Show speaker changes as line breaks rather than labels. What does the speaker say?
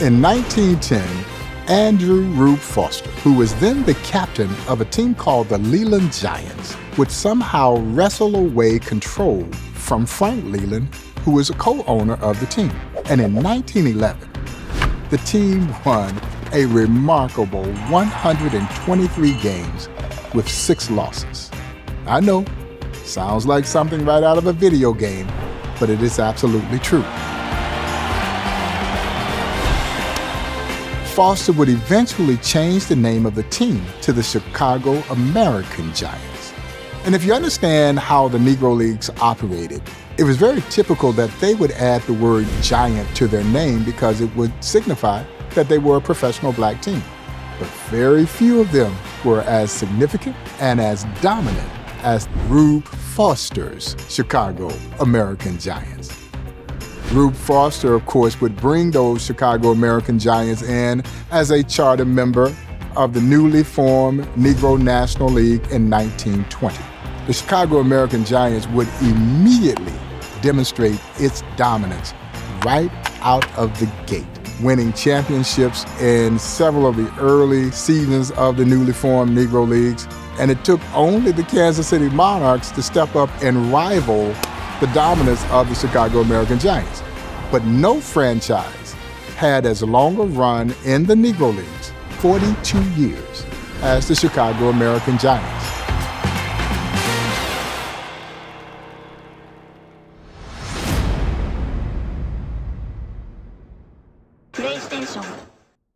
In 1910, Andrew Rube Foster, who was then the captain of a team called the Leland Giants, would somehow wrestle away control from Frank Leland, who was a co-owner of the team. And in 1911, the team won a remarkable 123 games with six losses. I know, sounds like something right out of a video game, but it is absolutely true. Foster would eventually change the name of the team to the Chicago American Giants. And if you understand how the Negro Leagues operated, it was very typical that they would add the word giant to their name because it would signify that they were a professional black team. But very few of them were as significant and as dominant as Rube Foster's Chicago American Giants. Rube Foster, of course, would bring those Chicago American Giants in as a charter member of the newly formed Negro National League in 1920. The Chicago American Giants would immediately demonstrate its dominance right out of the gate, winning championships in several of the early seasons of the newly formed Negro Leagues. And it took only the Kansas City Monarchs to step up and rival the dominance of the Chicago American Giants. But no franchise had as long a run in the Negro Leagues, 42 years, as the Chicago American Giants. PlayStation